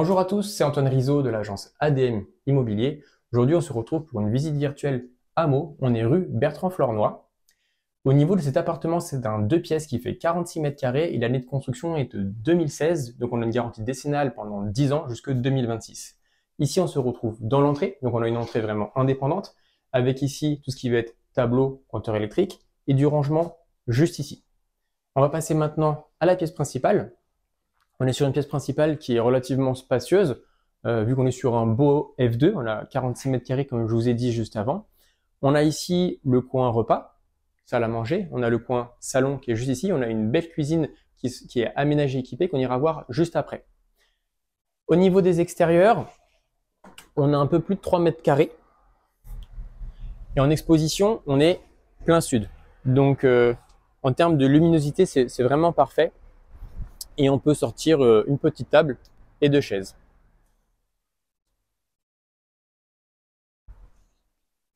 Bonjour à tous, c'est Antoine Rizzo de l'agence ADM Immobilier. Aujourd'hui, on se retrouve pour une visite virtuelle à Meaux. On est rue Bertrand Flornois. Au niveau de cet appartement, c'est un deux pièces qui fait 46 mètres carrés et l'année de construction est de 2016. Donc, on a une garantie décennale pendant 10 ans jusque 2026. Ici, on se retrouve dans l'entrée. Donc, on a une entrée vraiment indépendante avec ici tout ce qui va être tableau, compteur électrique et du rangement juste ici. On va passer maintenant à la pièce principale. On est sur une pièce principale qui est relativement spacieuse, euh, vu qu'on est sur un beau F2, on a 46 mètres carrés comme je vous ai dit juste avant. On a ici le coin repas, salle à manger, on a le coin salon qui est juste ici, on a une belle cuisine qui, est aménagée, équipée, qu'on ira voir juste après. Au niveau des extérieurs, on a un peu plus de 3 mètres carrés. Et en exposition, on est plein sud. Donc euh, en termes de luminosité, c'est vraiment parfait. Et on peut sortir euh, une petite table et deux chaises.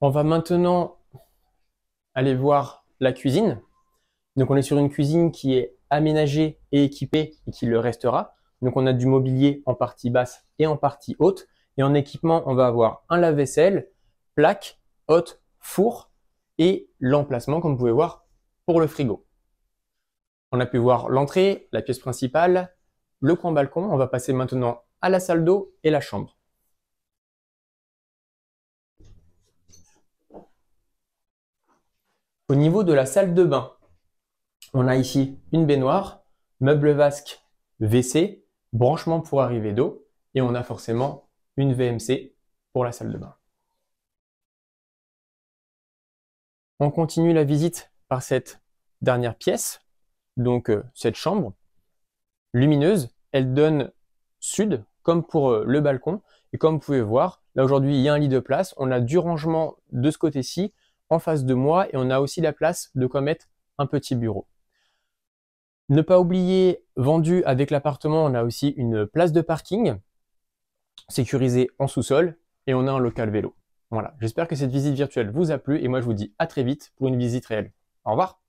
On va maintenant aller voir la cuisine. Donc on est sur une cuisine qui est aménagée et équipée et qui le restera. Donc on a du mobilier en partie basse et en partie haute. Et en équipement, on va avoir un lave-vaisselle, plaque, haute, four et l'emplacement, comme vous pouvez voir, pour le frigo. On a pu voir l'entrée, la pièce principale, le coin balcon. On va passer maintenant à la salle d'eau et la chambre. Au niveau de la salle de bain, on a ici une baignoire, meuble vasque WC, branchement pour arrivée d'eau et on a forcément une VMC pour la salle de bain. On continue la visite par cette dernière pièce donc euh, cette chambre lumineuse, elle donne sud, comme pour euh, le balcon. Et comme vous pouvez voir, là aujourd'hui, il y a un lit de place. On a du rangement de ce côté-ci, en face de moi, et on a aussi la place de quoi mettre un petit bureau. Ne pas oublier, vendu avec l'appartement, on a aussi une place de parking sécurisée en sous-sol et on a un local vélo. Voilà, j'espère que cette visite virtuelle vous a plu et moi je vous dis à très vite pour une visite réelle. Au revoir